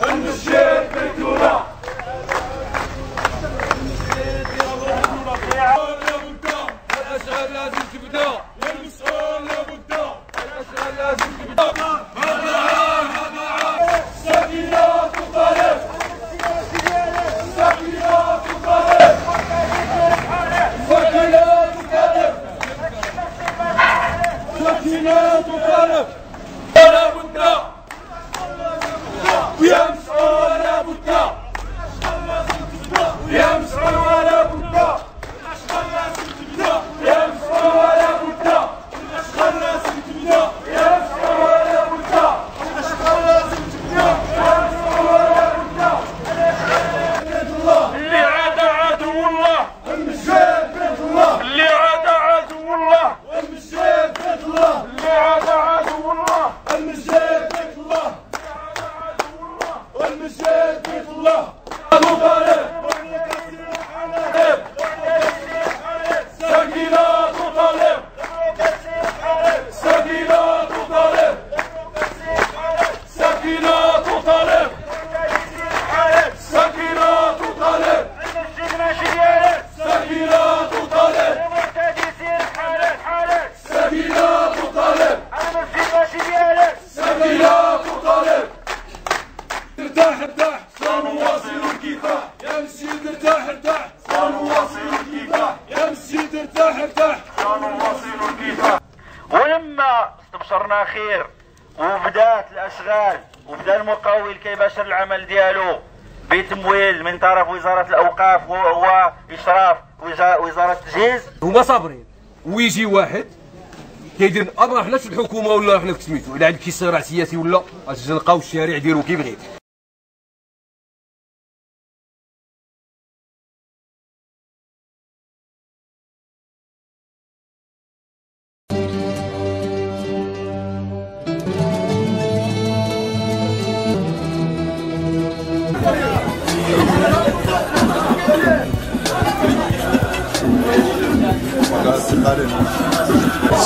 een schepen والمشيت بيت الله؟ ابو استبشرنا خير وبدأت الأشغال وبدأ المقاول كيباشر العمل ديالو بتمويل من طرف وزارة الأوقاف واشراف وزا- وزارة التجهيز. هما صابرين ويجي واحد كيدير اما حنا في الحكومة ولا حنا في سميتو الا عندك شي صراع سياسي ولا غتجي نلقاو الشارع ديرو كي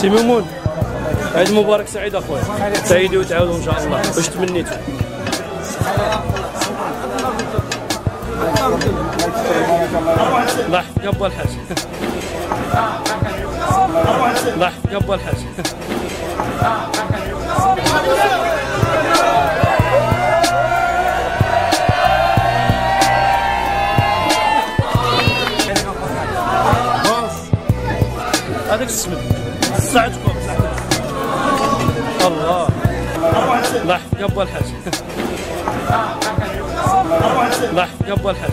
سي ميمون عيد مبارك سعيد اخويا سعيدي وتعاودوا إن شاء الله. واش تمنيتوا الله يحفظك ابو الحاج الله يحفظك ابو الحاج هذاك السمن ساعدكم. الله. الله يحفظك ابو الحاج. الله يحفظك ابو الحاج.